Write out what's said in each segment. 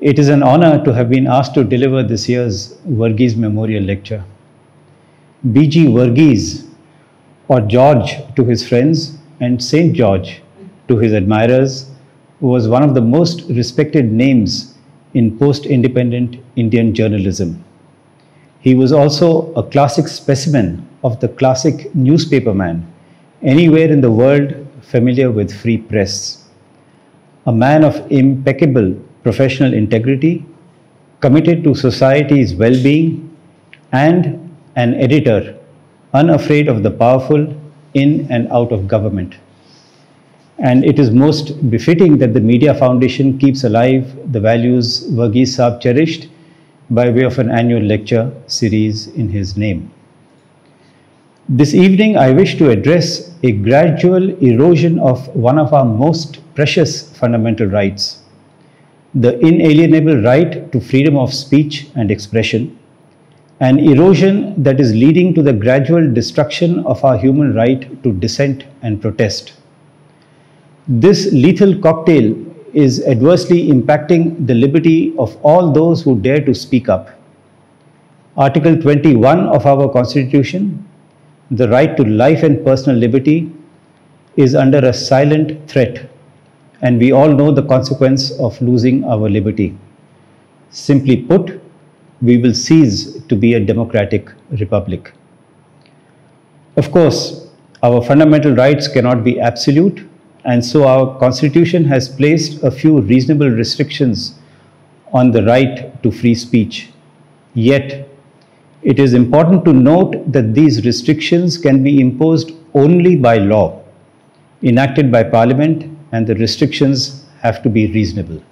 It is an honor to have been asked to deliver this year's Verghese Memorial Lecture. B.G. Verghese, or George to his friends, and St. George to his admirers, was one of the most respected names in post independent Indian journalism. He was also a classic specimen of the classic newspaperman, anywhere in the world familiar with free press. A man of impeccable professional integrity, committed to society's well being, and an editor unafraid of the powerful in and out of government. And it is most befitting that the Media Foundation keeps alive the values Verghese Saab cherished by way of an annual lecture series in his name. This evening, I wish to address a gradual erosion of one of our most precious fundamental rights the inalienable right to freedom of speech and expression, an erosion that is leading to the gradual destruction of our human right to dissent and protest. This lethal cocktail is adversely impacting the liberty of all those who dare to speak up. Article 21 of our Constitution, the right to life and personal liberty, is under a silent threat, and we all know the consequence of losing our liberty. Simply put, we will cease to be a democratic republic. Of course, our fundamental rights cannot be absolute, and so our constitution has placed a few reasonable restrictions on the right to free speech. Yet, it is important to note that these restrictions can be imposed only by law, enacted by parliament, and the restrictions have to be reasonable.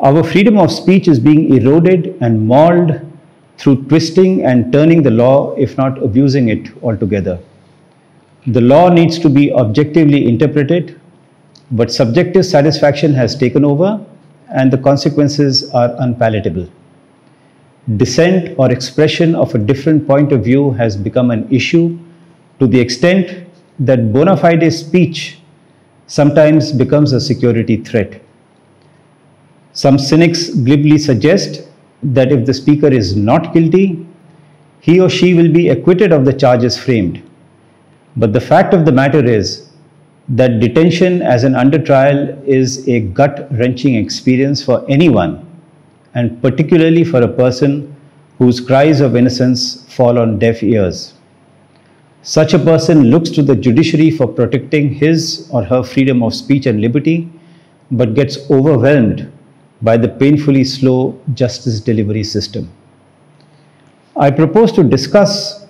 Our freedom of speech is being eroded and mauled through twisting and turning the law, if not abusing it altogether. The law needs to be objectively interpreted, but subjective satisfaction has taken over and the consequences are unpalatable. Dissent or expression of a different point of view has become an issue to the extent that bona fide speech sometimes becomes a security threat. Some cynics glibly suggest that if the speaker is not guilty, he or she will be acquitted of the charges framed. But the fact of the matter is that detention as an under trial is a gut wrenching experience for anyone, and particularly for a person whose cries of innocence fall on deaf ears. Such a person looks to the judiciary for protecting his or her freedom of speech and liberty, but gets overwhelmed by the painfully slow justice delivery system. I propose to discuss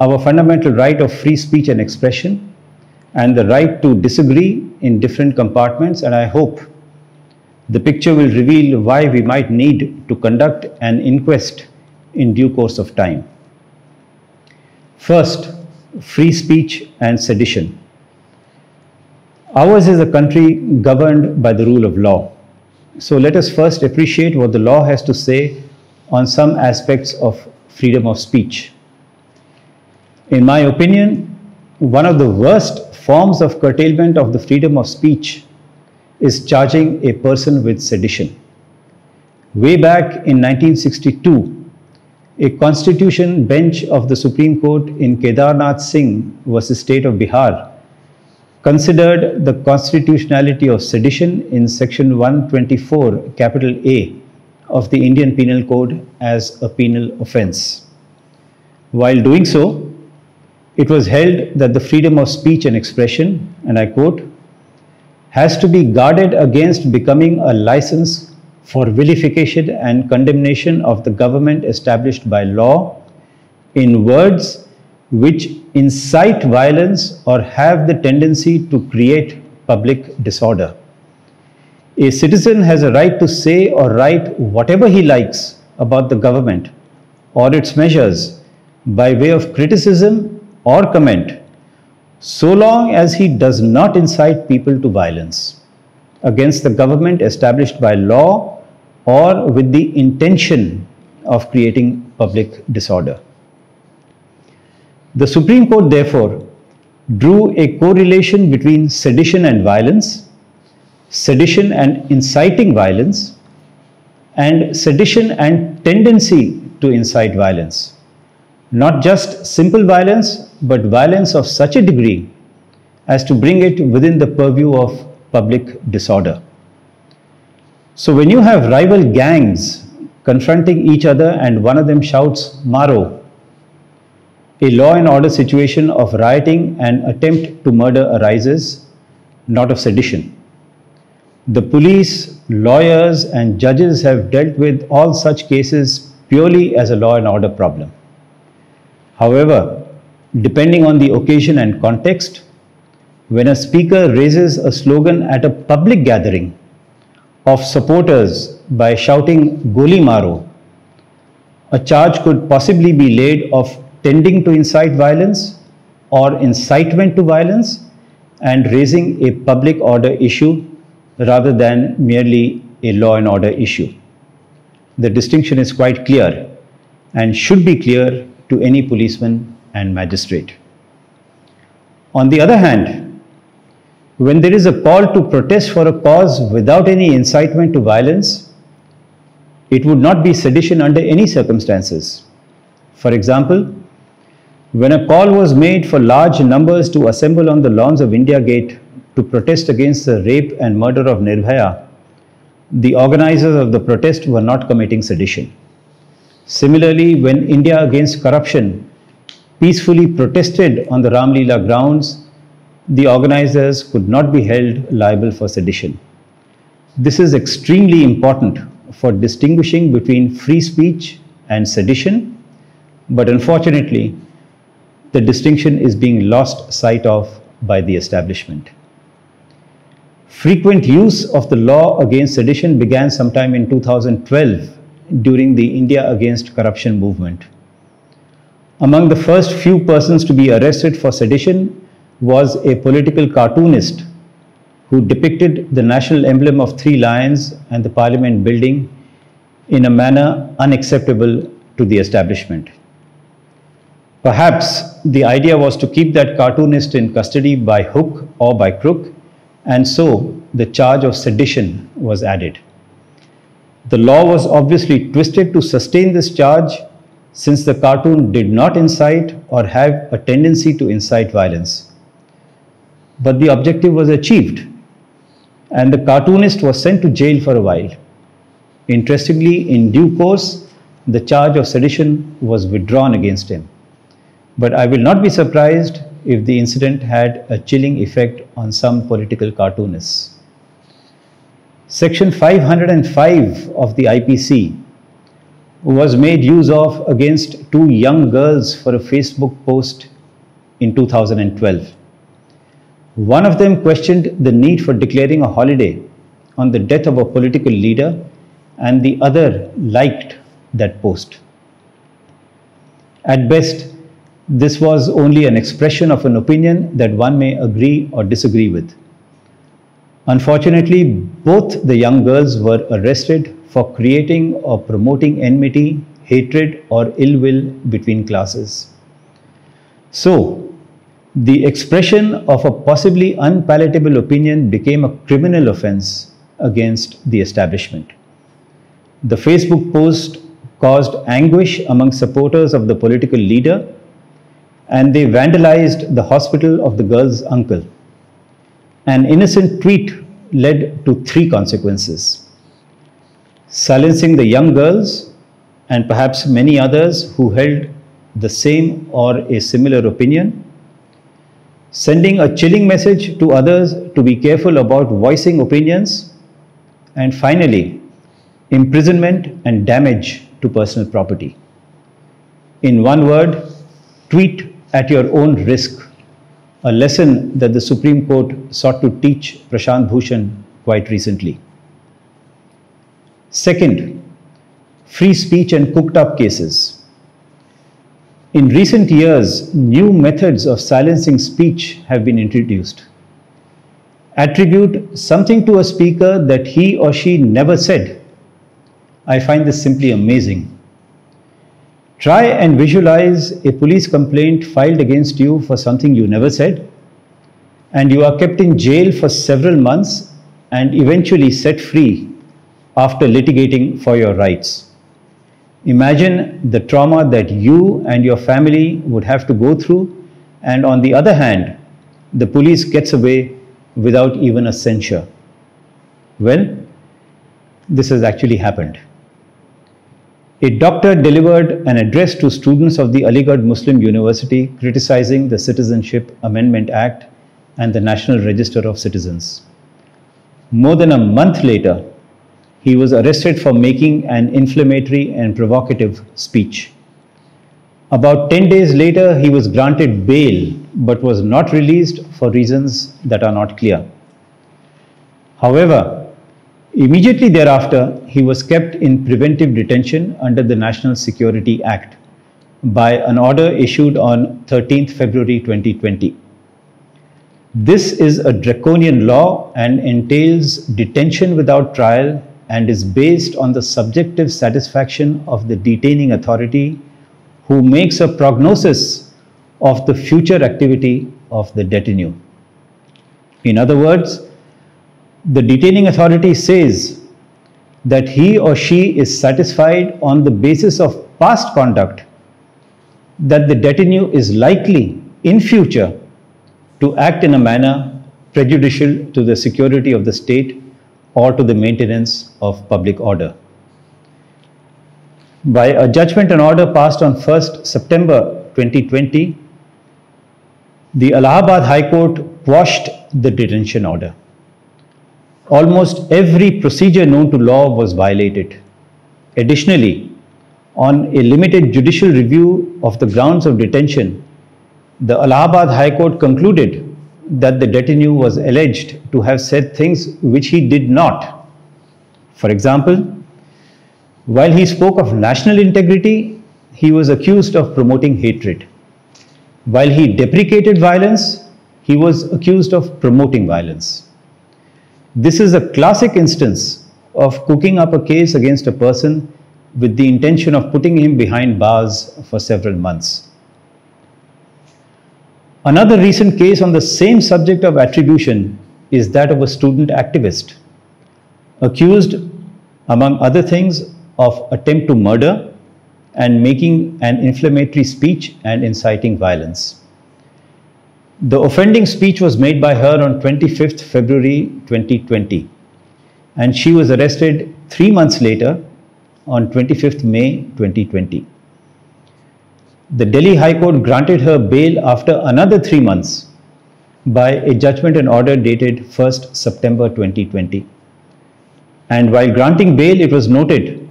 our fundamental right of free speech and expression and the right to disagree in different compartments, and I hope the picture will reveal why we might need to conduct an inquest in due course of time. First, free speech and sedition. Ours is a country governed by the rule of law. So let us first appreciate what the law has to say on some aspects of freedom of speech. In my opinion, one of the worst forms of curtailment of the freedom of speech is charging a person with sedition. Way back in 1962, a constitution bench of the Supreme Court in Kedarnath Singh versus State of Bihar considered the constitutionality of sedition in section 124 capital A of the Indian Penal Code as a penal offense. While doing so, it was held that the freedom of speech and expression, and I quote, has to be guarded against becoming a license for vilification and condemnation of the government established by law in words which incite violence or have the tendency to create public disorder. A citizen has a right to say or write whatever he likes about the government or its measures by way of criticism or comment so long as he does not incite people to violence against the government established by law or with the intention of creating public disorder. The Supreme Court therefore drew a correlation between sedition and violence, sedition and inciting violence, and sedition and tendency to incite violence. Not just simple violence, but violence of such a degree as to bring it within the purview of public disorder. So when you have rival gangs confronting each other and one of them shouts, Maro, a law and order situation of rioting and attempt to murder arises, not of sedition. The police, lawyers and judges have dealt with all such cases purely as a law and order problem. However, depending on the occasion and context, when a speaker raises a slogan at a public gathering of supporters by shouting Goli Maro, a charge could possibly be laid of tending to incite violence or incitement to violence and raising a public order issue rather than merely a law and order issue. The distinction is quite clear and should be clear to any policeman and magistrate. On the other hand, when there is a call to protest for a cause without any incitement to violence, it would not be sedition under any circumstances. For example, when a call was made for large numbers to assemble on the lawns of India Gate to protest against the rape and murder of Nirbhaya, the organizers of the protest were not committing sedition. Similarly, when India Against Corruption peacefully protested on the Ramlila grounds, the organizers could not be held liable for sedition. This is extremely important for distinguishing between free speech and sedition, but unfortunately, the distinction is being lost sight of by the establishment. Frequent use of the law against sedition began sometime in 2012 during the India Against Corruption movement. Among the first few persons to be arrested for sedition was a political cartoonist who depicted the national emblem of three lions and the parliament building in a manner unacceptable to the establishment. Perhaps the idea was to keep that cartoonist in custody by hook or by crook, and so the charge of sedition was added. The law was obviously twisted to sustain this charge since the cartoon did not incite or have a tendency to incite violence. But the objective was achieved, and the cartoonist was sent to jail for a while. Interestingly, in due course, the charge of sedition was withdrawn against him. But I will not be surprised if the incident had a chilling effect on some political cartoonists. Section 505 of the IPC was made use of against two young girls for a Facebook post in 2012. One of them questioned the need for declaring a holiday on the death of a political leader and the other liked that post. At best, this was only an expression of an opinion that one may agree or disagree with. Unfortunately, both the young girls were arrested for creating or promoting enmity, hatred, or ill will between classes. So, the expression of a possibly unpalatable opinion became a criminal offense against the establishment. The Facebook post caused anguish among supporters of the political leader and they vandalized the hospital of the girl's uncle. An innocent tweet led to three consequences. Silencing the young girls and perhaps many others who held the same or a similar opinion, sending a chilling message to others to be careful about voicing opinions, and finally, imprisonment and damage to personal property. In one word, tweet at your own risk, a lesson that the Supreme Court sought to teach Prashant Bhushan quite recently. Second, free speech and cooked up cases. In recent years, new methods of silencing speech have been introduced. Attribute something to a speaker that he or she never said. I find this simply amazing. Try and visualize a police complaint filed against you for something you never said, and you are kept in jail for several months and eventually set free after litigating for your rights. Imagine the trauma that you and your family would have to go through, and on the other hand, the police gets away without even a censure. Well, this has actually happened. A doctor delivered an address to students of the Aligarh Muslim University criticizing the Citizenship Amendment Act and the National Register of Citizens. More than a month later, he was arrested for making an inflammatory and provocative speech. About 10 days later, he was granted bail but was not released for reasons that are not clear. However, immediately thereafter, he was kept in preventive detention under the National Security Act by an order issued on 13th February 2020. This is a draconian law and entails detention without trial and is based on the subjective satisfaction of the detaining authority who makes a prognosis of the future activity of the detenue. In other words, the detaining authority says that he or she is satisfied on the basis of past conduct that the detenue is likely in future to act in a manner prejudicial to the security of the state or to the maintenance of public order. By a judgment and order passed on 1st September 2020, the Allahabad High Court quashed the detention order. Almost every procedure known to law was violated. Additionally, on a limited judicial review of the grounds of detention, the Allahabad High Court concluded that the detenue was alleged to have said things which he did not. For example, while he spoke of national integrity, he was accused of promoting hatred. While he deprecated violence, he was accused of promoting violence. This is a classic instance of cooking up a case against a person with the intention of putting him behind bars for several months. Another recent case on the same subject of attribution is that of a student activist accused, among other things, of attempt to murder and making an inflammatory speech and inciting violence. The offending speech was made by her on 25th February 2020 and she was arrested three months later on 25th May 2020 the Delhi High Court granted her bail after another three months by a judgment and order dated 1st September 2020. And while granting bail, it was noted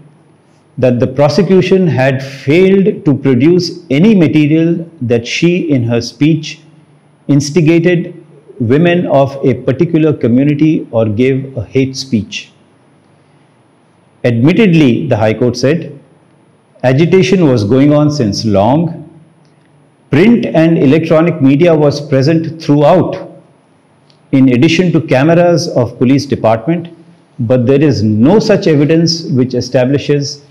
that the prosecution had failed to produce any material that she, in her speech, instigated women of a particular community or gave a hate speech. Admittedly, the High Court said, Agitation was going on since long. Print and electronic media was present throughout in addition to cameras of police department, but there is no such evidence which establishes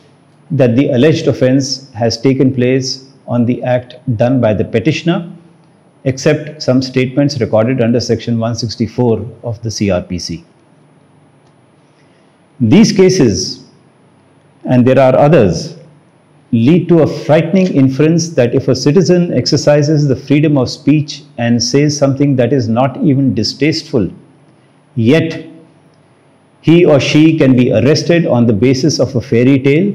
that the alleged offence has taken place on the act done by the petitioner, except some statements recorded under section 164 of the CRPC. These cases, and there are others, lead to a frightening inference that if a citizen exercises the freedom of speech and says something that is not even distasteful, yet he or she can be arrested on the basis of a fairy tale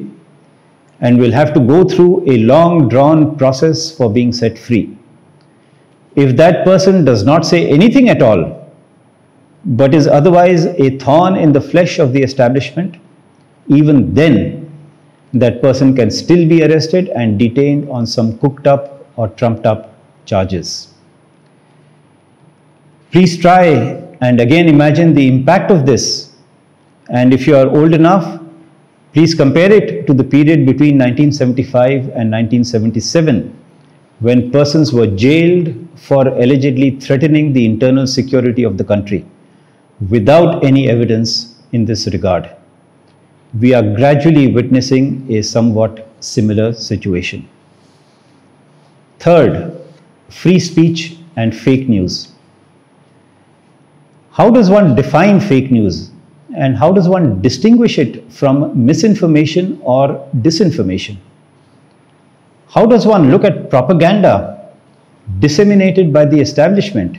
and will have to go through a long drawn process for being set free. If that person does not say anything at all, but is otherwise a thorn in the flesh of the establishment, even then that person can still be arrested and detained on some cooked up or trumped up charges. Please try and again imagine the impact of this. And if you are old enough, please compare it to the period between 1975 and 1977 when persons were jailed for allegedly threatening the internal security of the country without any evidence in this regard we are gradually witnessing a somewhat similar situation. Third, free speech and fake news. How does one define fake news And how does one distinguish it from misinformation or disinformation? How does one look at propaganda disseminated by the establishment?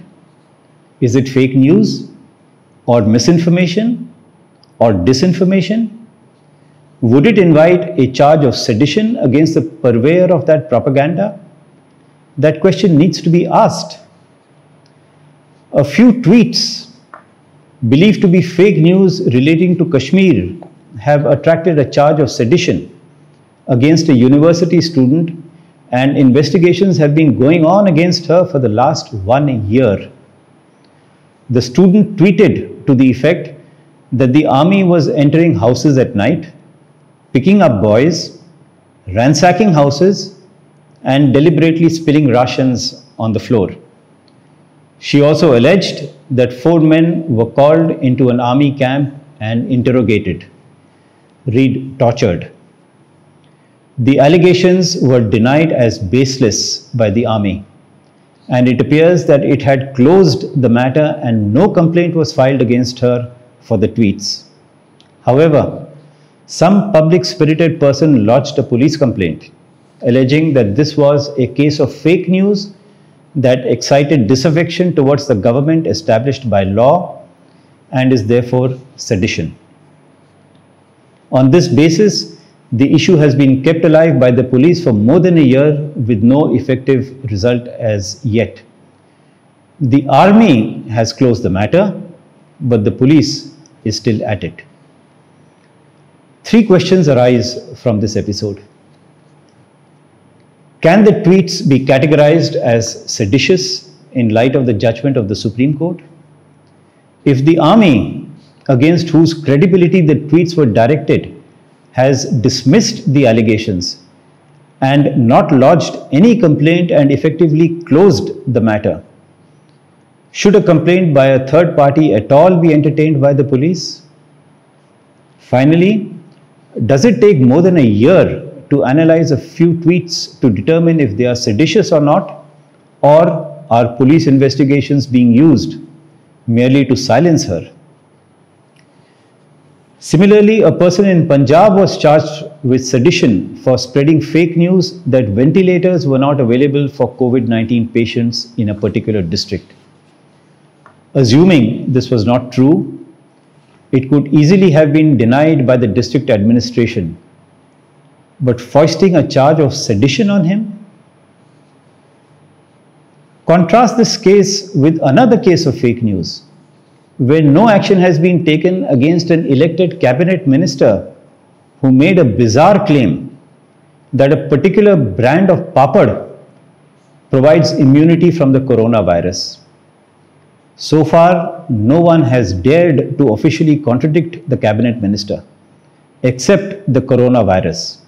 Is it fake news or misinformation or disinformation? Would it invite a charge of sedition against the purveyor of that propaganda? That question needs to be asked. A few tweets believed to be fake news relating to Kashmir have attracted a charge of sedition against a university student and investigations have been going on against her for the last one year. The student tweeted to the effect that the army was entering houses at night, picking up boys, ransacking houses, and deliberately spilling rations on the floor. She also alleged that four men were called into an army camp and interrogated. Read tortured. The allegations were denied as baseless by the army, and it appears that it had closed the matter and no complaint was filed against her for the tweets. However, some public spirited person lodged a police complaint alleging that this was a case of fake news that excited disaffection towards the government established by law and is therefore sedition. On this basis, the issue has been kept alive by the police for more than a year with no effective result as yet. The army has closed the matter, but the police is still at it. Three questions arise from this episode. Can the tweets be categorized as seditious in light of the judgment of the Supreme Court? If the army, against whose credibility the tweets were directed, has dismissed the allegations and not lodged any complaint and effectively closed the matter, should a complaint by a third party at all be entertained by the police? Finally, does it take more than a year to analyze a few tweets to determine if they are seditious or not? Or are police investigations being used merely to silence her? Similarly, a person in Punjab was charged with sedition for spreading fake news that ventilators were not available for COVID 19 patients in a particular district. Assuming this was not true, it could easily have been denied by the district administration but foisting a charge of sedition on him? Contrast this case with another case of fake news, where no action has been taken against an elected cabinet minister who made a bizarre claim that a particular brand of papad provides immunity from the coronavirus. So far, no one has dared to officially contradict the cabinet minister, except the coronavirus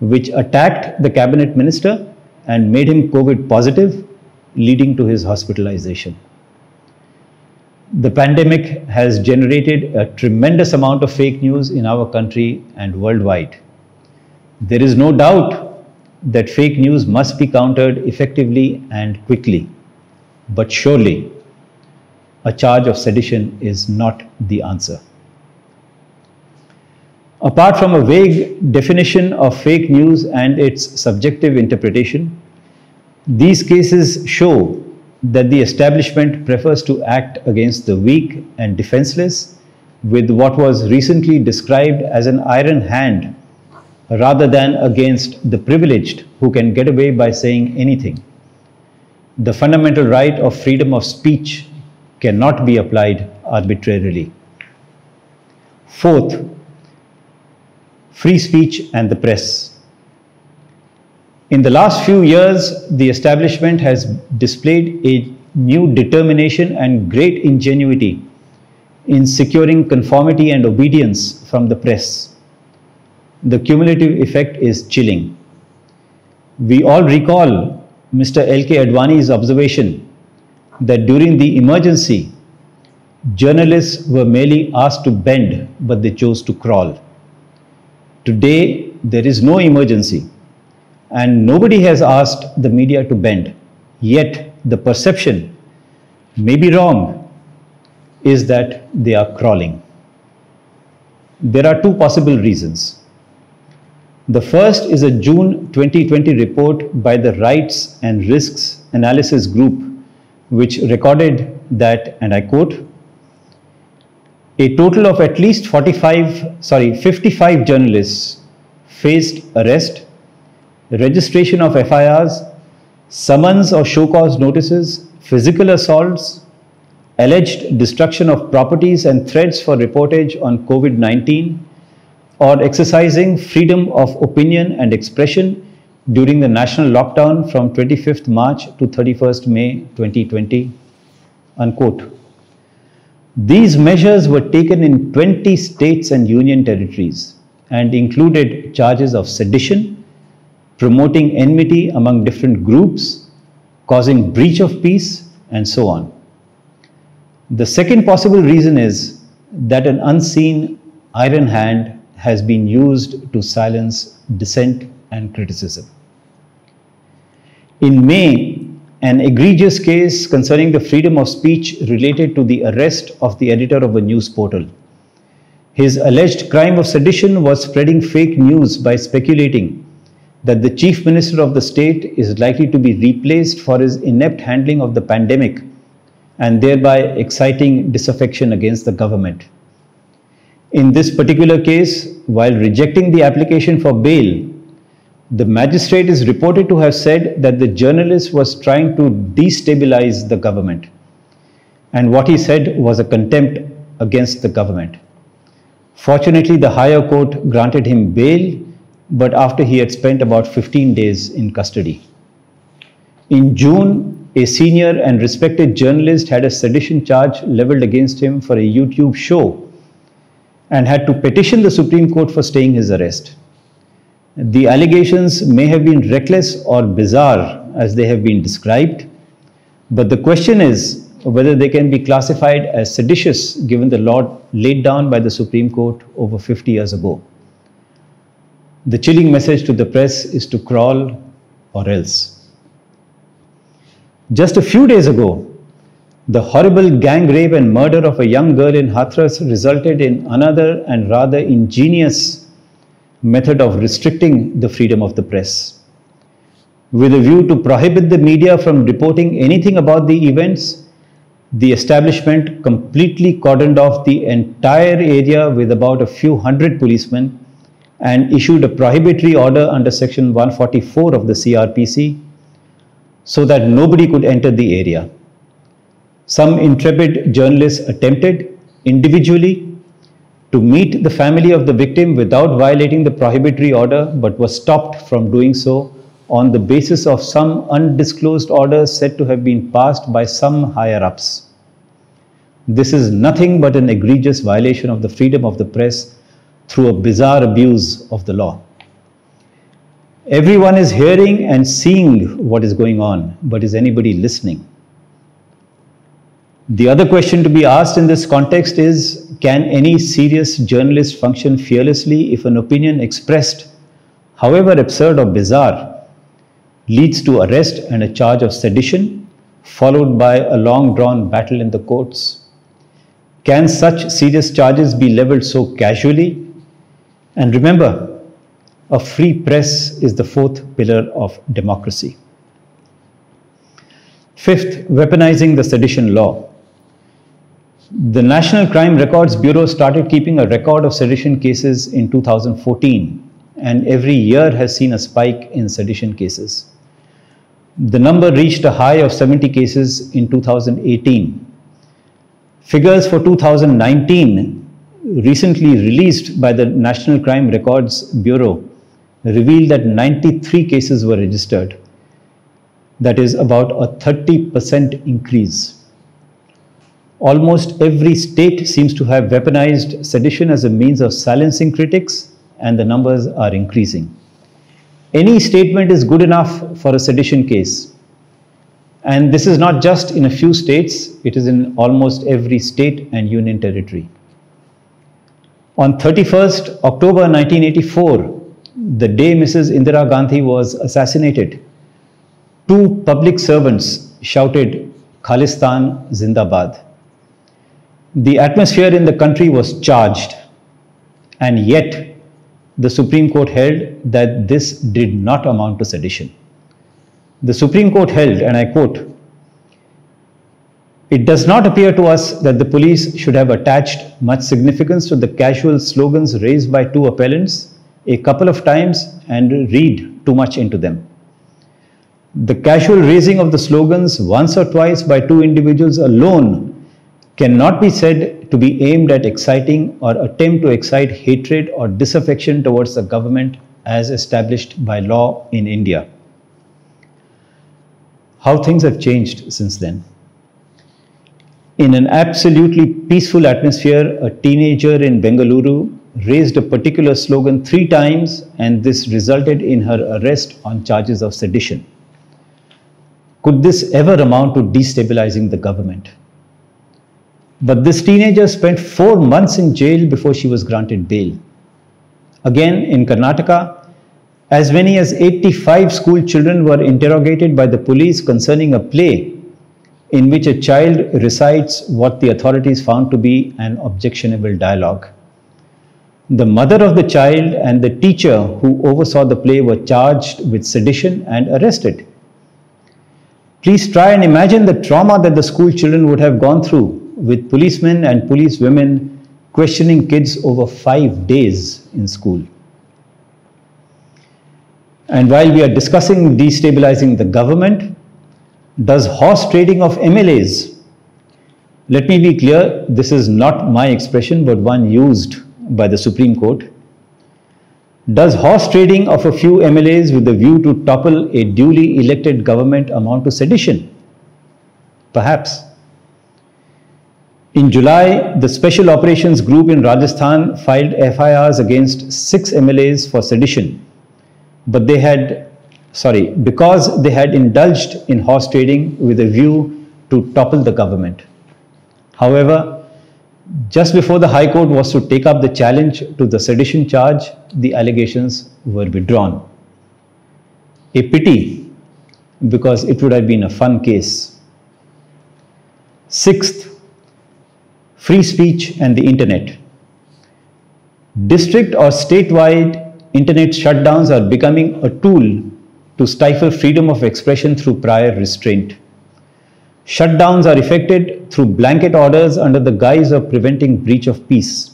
which attacked the cabinet minister and made him COVID positive, leading to his hospitalization. The pandemic has generated a tremendous amount of fake news in our country and worldwide. There is no doubt that fake news must be countered effectively and quickly. But surely, a charge of sedition is not the answer. Apart from a vague definition of fake news and its subjective interpretation, these cases show that the establishment prefers to act against the weak and defenseless with what was recently described as an iron hand rather than against the privileged who can get away by saying anything. The fundamental right of freedom of speech cannot be applied arbitrarily. Fourth, free speech and the press. In the last few years, the establishment has displayed a new determination and great ingenuity in securing conformity and obedience from the press. The cumulative effect is chilling. We all recall Mr. L.K. Advani's observation that during the emergency, journalists were merely asked to bend, but they chose to crawl. Today, there is no emergency and nobody has asked the media to bend. Yet, the perception may be wrong is that they are crawling. There are two possible reasons. The first is a June 2020 report by the Rights and Risks Analysis Group, which recorded that, and I quote, a total of at least 45, sorry, 55 journalists faced arrest, registration of FIRs, summons or show cause notices, physical assaults, alleged destruction of properties and threats for reportage on COVID-19, or exercising freedom of opinion and expression during the national lockdown from 25th March to 31st May 2020, unquote. These measures were taken in 20 states and union territories and included charges of sedition, promoting enmity among different groups, causing breach of peace, and so on. The second possible reason is that an unseen iron hand has been used to silence dissent and criticism. In May, an egregious case concerning the freedom of speech related to the arrest of the editor of a news portal. His alleged crime of sedition was spreading fake news by speculating that the chief minister of the state is likely to be replaced for his inept handling of the pandemic and thereby exciting disaffection against the government. In this particular case, while rejecting the application for bail, the magistrate is reported to have said that the journalist was trying to destabilize the government. And what he said was a contempt against the government. Fortunately, the higher court granted him bail, but after he had spent about 15 days in custody. In June, a senior and respected journalist had a sedition charge leveled against him for a YouTube show and had to petition the Supreme Court for staying his arrest. The allegations may have been reckless or bizarre as they have been described, but the question is whether they can be classified as seditious given the law laid down by the Supreme Court over 50 years ago. The chilling message to the press is to crawl or else. Just a few days ago, the horrible gang rape and murder of a young girl in Hathras resulted in another and rather ingenious method of restricting the freedom of the press. With a view to prohibit the media from reporting anything about the events, the establishment completely cordoned off the entire area with about a few hundred policemen and issued a prohibitory order under section 144 of the CRPC so that nobody could enter the area. Some intrepid journalists attempted individually to meet the family of the victim without violating the prohibitory order but was stopped from doing so on the basis of some undisclosed orders said to have been passed by some higher ups. This is nothing but an egregious violation of the freedom of the press through a bizarre abuse of the law. Everyone is hearing and seeing what is going on, but is anybody listening? The other question to be asked in this context is Can any serious journalist function fearlessly if an opinion expressed, however absurd or bizarre, leads to arrest and a charge of sedition, followed by a long drawn battle in the courts? Can such serious charges be leveled so casually? And remember, a free press is the fourth pillar of democracy. Fifth, weaponizing the sedition law. The National Crime Records Bureau started keeping a record of sedition cases in 2014 and every year has seen a spike in sedition cases. The number reached a high of 70 cases in 2018. Figures for 2019 recently released by the National Crime Records Bureau revealed that 93 cases were registered. That is about a 30% increase. Almost every state seems to have weaponized sedition as a means of silencing critics, and the numbers are increasing. Any statement is good enough for a sedition case. And this is not just in a few states, it is in almost every state and union territory. On 31st October 1984, the day Mrs. Indira Gandhi was assassinated, two public servants shouted, Khalistan Zindabad the atmosphere in the country was charged And yet, the Supreme Court held that this did not amount to sedition. The Supreme Court held, and I quote, it does not appear to us that the police should have attached much significance to the casual slogans raised by two appellants a couple of times and read too much into them. The casual raising of the slogans once or twice by two individuals alone cannot be said to be aimed at exciting or attempt to excite hatred or disaffection towards the government as established by law in India. How things have changed since then. In an absolutely peaceful atmosphere, a teenager in Bengaluru raised a particular slogan three times, and this resulted in her arrest on charges of sedition. Could this ever amount to destabilizing the government? But this teenager spent four months in jail before she was granted bail. Again, in Karnataka, as many as 85 school children were interrogated by the police concerning a play in which a child recites what the authorities found to be an objectionable dialogue. The mother of the child and the teacher who oversaw the play were charged with sedition and arrested. Please try and imagine the trauma that the school children would have gone through with policemen and police women questioning kids over five days in school. And while we are discussing destabilizing the government, does horse trading of MLAs, let me be clear, this is not my expression, but one used by the Supreme Court. Does horse trading of a few MLAs with the view to topple a duly elected government amount to sedition? Perhaps. In July, the Special Operations Group in Rajasthan filed FIRs against six MLAs for sedition. But they had, sorry, because they had indulged in horse trading with a view to topple the government. However, just before the High Court was to take up the challenge to the sedition charge, the allegations were withdrawn. A pity, because it would have been a fun case. Sixth, free speech and the internet. District or statewide internet shutdowns are becoming a tool to stifle freedom of expression through prior restraint. Shutdowns are effected through blanket orders under the guise of preventing breach of peace.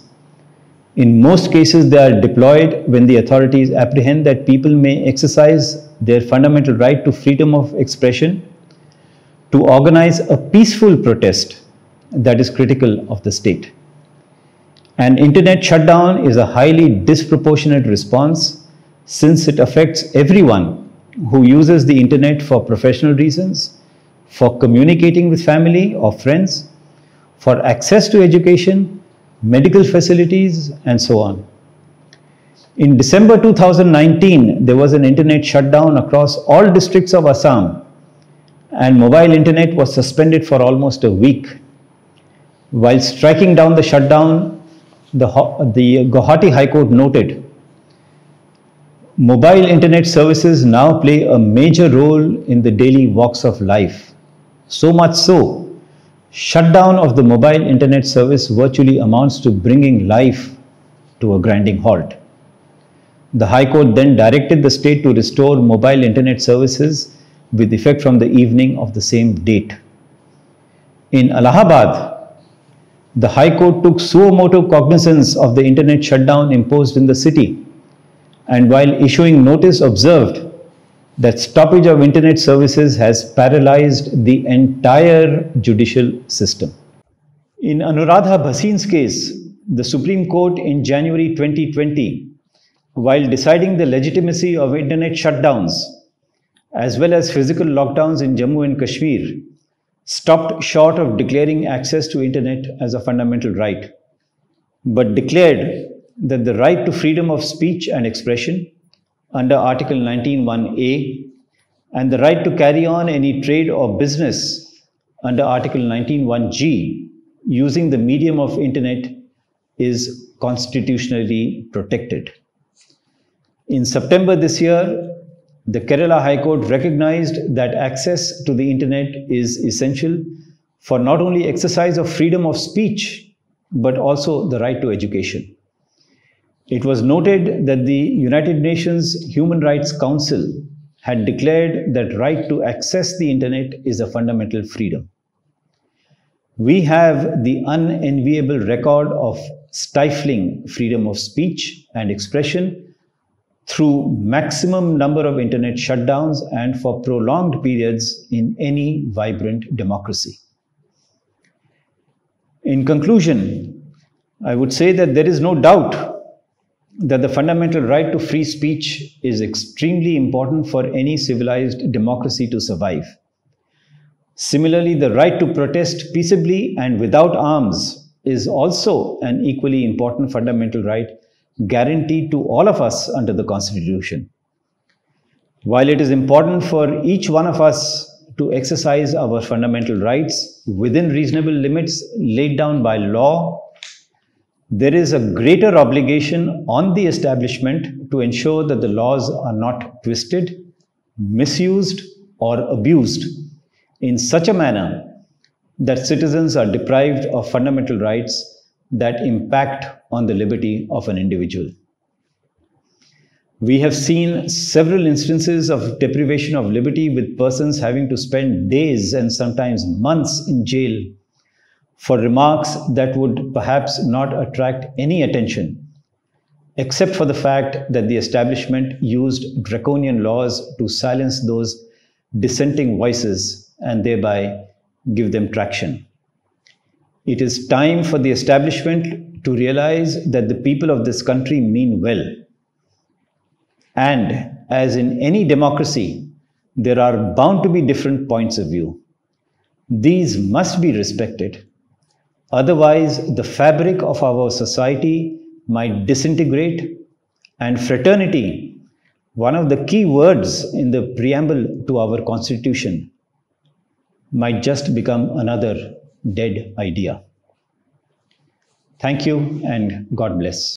In most cases, they are deployed when the authorities apprehend that people may exercise their fundamental right to freedom of expression to organize a peaceful protest that is critical of the state. An internet shutdown is a highly disproportionate response since it affects everyone who uses the internet for professional reasons, for communicating with family or friends, for access to education, medical facilities, and so on. In December 2019, there was an internet shutdown across all districts of Assam, and mobile internet was suspended for almost a week while striking down the shutdown, the, the Guwahati High Court noted mobile internet services now play a major role in the daily walks of life. So much so, shutdown of the mobile internet service virtually amounts to bringing life to a grinding halt. The High Court then directed the state to restore mobile internet services with effect from the evening of the same date. In Allahabad, the High Court took suo motu cognizance of the internet shutdown imposed in the city and while issuing notice observed that stoppage of internet services has paralyzed the entire judicial system. In Anuradha Bhasin's case, the Supreme Court in January 2020, while deciding the legitimacy of internet shutdowns as well as physical lockdowns in Jammu and Kashmir, stopped short of declaring access to internet as a fundamental right, but declared that the right to freedom of speech and expression under Article 19.1a and the right to carry on any trade or business under Article 19.1g using the medium of internet is constitutionally protected. In September this year, the Kerala High Court recognized that access to the internet is essential for not only exercise of freedom of speech, but also the right to education. it was noted that the United Nations Human Rights Council had declared that right to access the internet is a fundamental freedom. We have the unenviable record of stifling freedom of speech and expression through maximum number of internet shutdowns and for prolonged periods in any vibrant democracy. In conclusion, I would say that there is no doubt that the fundamental right to free speech is extremely important for any civilized democracy to survive. Similarly, the right to protest peaceably and without arms is also an equally important fundamental right guaranteed to all of us under the Constitution. While it is important for each one of us to exercise our fundamental rights within reasonable limits laid down by law there is a greater obligation on the establishment to ensure that the laws are not twisted, misused, or abused in such a manner that citizens are deprived of fundamental rights that impact on the liberty of an individual. We have seen several instances of deprivation of liberty with persons having to spend days and sometimes months in jail for remarks that would perhaps not attract any attention, except for the fact that the establishment used draconian laws to silence those dissenting voices and thereby give them traction. It is time for the establishment to realize that the people of this country mean well. And as in any democracy, there are bound to be different points of view. These must be respected Otherwise, the fabric of our society might disintegrate, and fraternity, one of the key words in the preamble to our constitution, might just become another dead idea. Thank you and God bless.